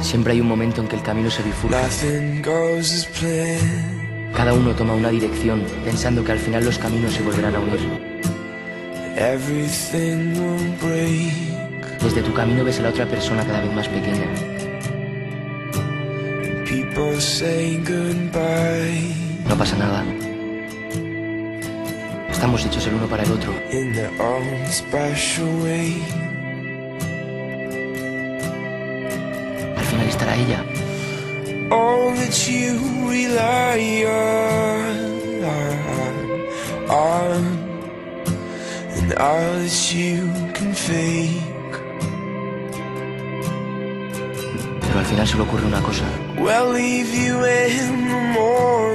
Siempre hay un momento en que el camino se bifurca. Cada uno toma una dirección, pensando que al final los caminos se volverán a unir. Desde tu camino ves a la otra persona cada vez más pequeña. People say goodbye No pasa nada. Estamos hechos el uno para el otro. Estará ella. All that you rely on, on, and all that you can fake. Pero al final solo ocurre una cosa. We'll leave you in the morning.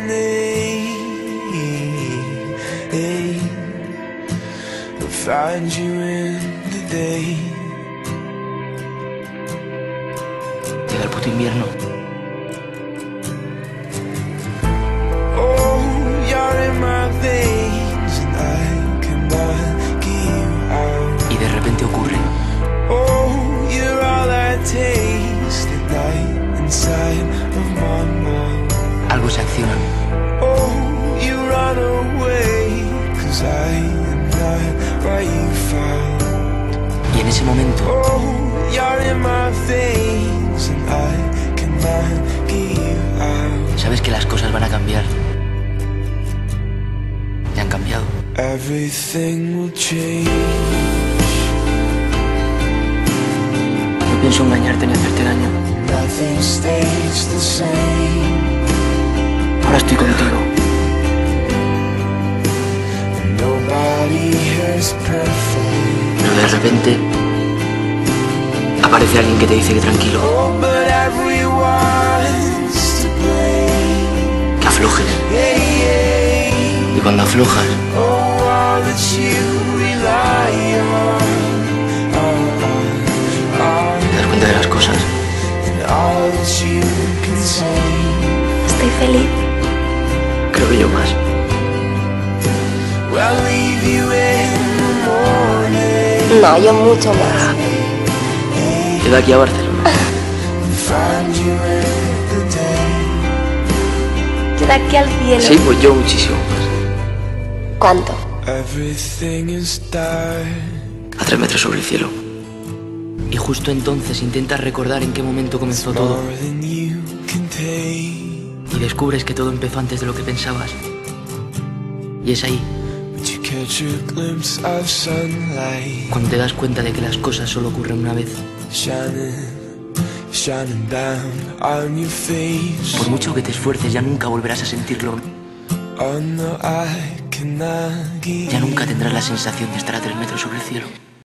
We'll find you in the day. Llega el puto invierno. Oh. Y de repente ocurre. Oh, you're all I taste at night inside of my mouth. Algo se acciona. Oh. Y en ese momento sabes que las cosas van a cambiar. Ya han cambiado. Everything will change. No pienso engañarte ni hacerte daño. Nothing stays the same. Ahora estoy contigo. Nobody is perfect. Pero de repente aparece alguien que te dice que tranquilo, Oh, aflojes. Y cuando aflojas, te das cuenta de las cosas. Estoy feliz. Creo que yo más. We'll leave you in the morning. No, yo mucho más. Yo de aquí a Barcelona. de aquí al cielo. Sí, pues yo muchísimo más. ¿Cuánto? A tres metros sobre el cielo. Y justo entonces intentas recordar en qué momento comenzó todo. Y descubres que todo empezó antes de lo que pensabas. Y es ahí cuando te das cuenta de que las cosas solo ocurren una vez. Por mucho que te esfuerces, ya nunca volverás a sentirlo. Oh Ya nunca tendrás la sensación de estar a tres metros sobre el cielo.